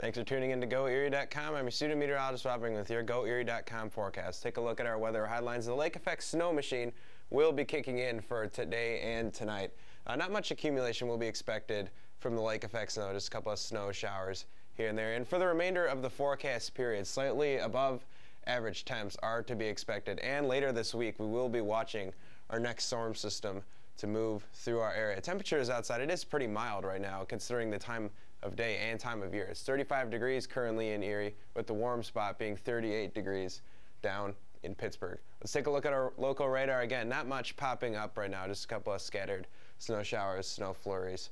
Thanks for tuning in to GoErie.com. I'm your student meteorologist Rob Englund with your GoErie.com forecast. Take a look at our weather headlines. The lake effect snow machine will be kicking in for today and tonight. Uh, not much accumulation will be expected from the lake effect snow, just a couple of snow showers here and there. And for the remainder of the forecast period, slightly above average temps are to be expected. And later this week, we will be watching our next storm system to move through our area. Temperatures outside, it is pretty mild right now considering the time of day and time of year. It's 35 degrees currently in Erie with the warm spot being 38 degrees down in Pittsburgh. Let's take a look at our local radar again. Not much popping up right now, just a couple of scattered snow showers, snow flurries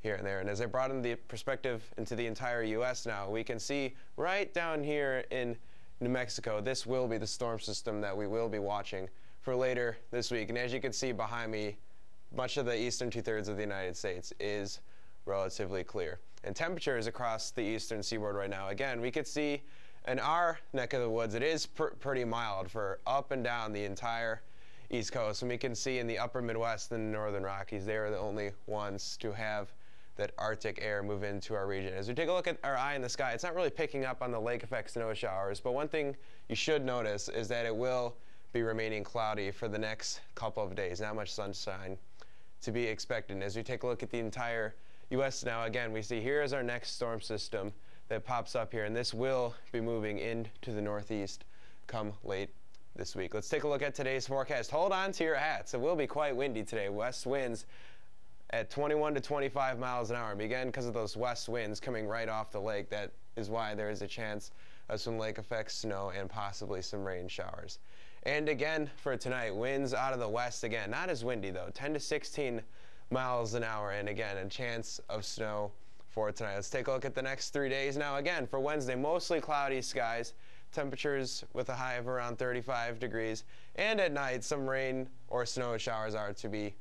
here and there. And as I brought in the perspective into the entire U.S. now, we can see right down here in New Mexico, this will be the storm system that we will be watching for later this week. And as you can see behind me, much of the eastern two-thirds of the United States is relatively clear. And temperatures across the eastern seaboard right now, again, we could see in our neck of the woods, it is pr pretty mild for up and down the entire East Coast. And we can see in the upper Midwest and Northern Rockies, they are the only ones to have that Arctic air move into our region. As we take a look at our eye in the sky, it's not really picking up on the lake effect snow showers, but one thing you should notice is that it will be remaining cloudy for the next couple of days. Not much sunshine to be expected. As we take a look at the entire U.S. now, again, we see here is our next storm system that pops up here, and this will be moving into the northeast come late this week. Let's take a look at today's forecast. Hold on to your hats. It will be quite windy today. West winds at 21 to 25 miles an hour. Again, because of those west winds coming right off the lake, that is why there is a chance of some lake effect snow and possibly some rain showers. And again, for tonight, winds out of the west again. Not as windy though, 10 to 16 miles an hour. And again, a chance of snow for tonight. Let's take a look at the next three days. Now again, for Wednesday, mostly cloudy skies. Temperatures with a high of around 35 degrees. And at night, some rain or snow showers are to be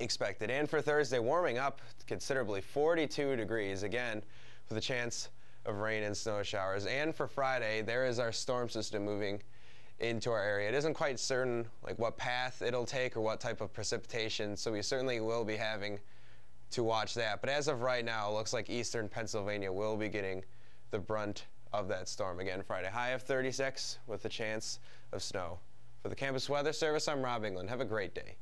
expected. And for Thursday, warming up considerably, 42 degrees again, with a chance of rain and snow showers. And for Friday, there is our storm system moving into our area. It isn't quite certain like what path it'll take or what type of precipitation, so we certainly will be having to watch that. But as of right now, it looks like eastern Pennsylvania will be getting the brunt of that storm again Friday. High of 36 with a chance of snow. For the Campus Weather Service, I'm Rob Englund. Have a great day.